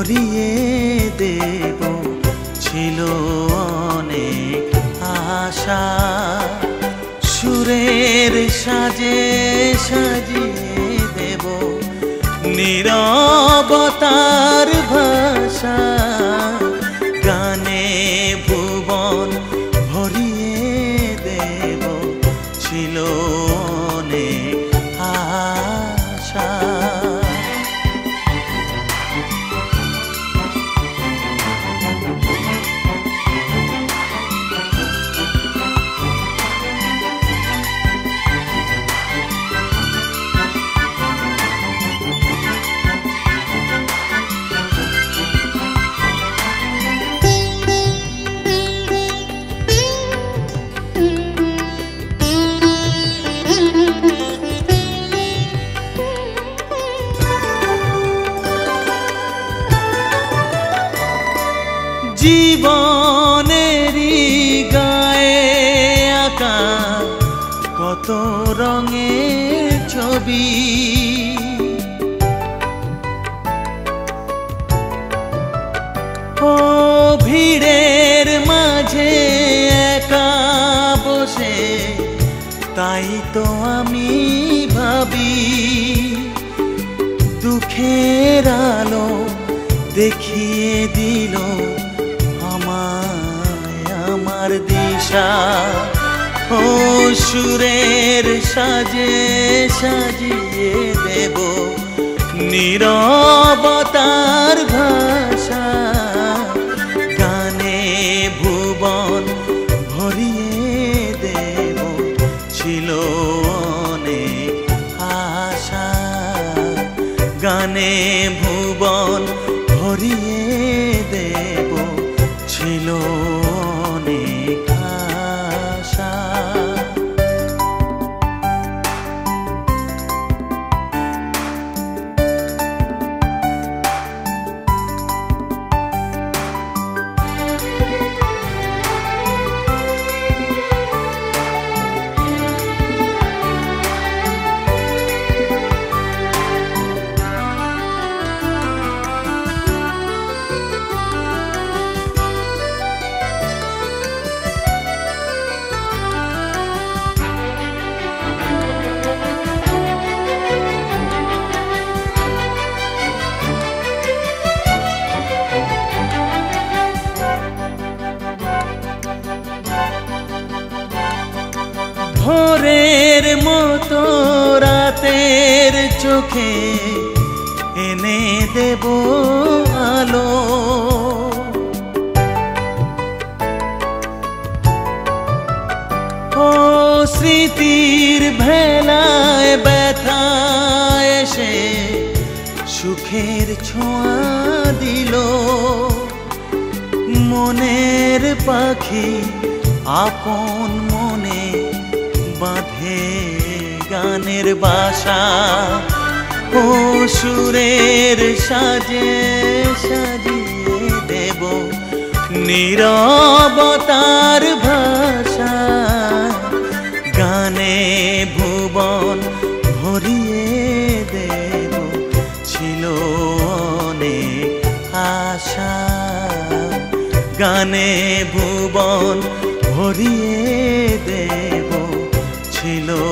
ভরিয়ে দেব। ছিল অনেক আশা। সুরের সাজে সাজিয়ে দেব। নীরবতার ভাষা। গানে ভুবন ভরিয়ে দেব। ছিল অনেক জীবনেরই গায়ে আঁকা কত রঙের ছবি। ও ভিড়ের মাঝে একা বসে, তাই তো আমি ভাবি, দুঃখের আলো দেখিয়ে দিল আমার দিশা। ও সুরের সাজে সাজিয়ে দেব নীরবতার ভাষা। গানে ভুবন ভরিয়ে দেব, ছিল অনেক আশা। গানে ভুবন ভরিয়ে দেব, ছিল ভোরের মতো রাতের চোখে এনে দেব আলো। ও স্মৃতির ভেলায় ব্যথা এসে সুখের ছোঁয়া দিল। মনের পাখি আপন বাঁধে গানের বাসা। ও সুরের সাজে সাজিয়ে দেব নীরবতার ভাষা। গানে ভুবন ভরিয়ে দেব ছিল আশা। গানে ভুবন ভরিয়ে দেব ছিল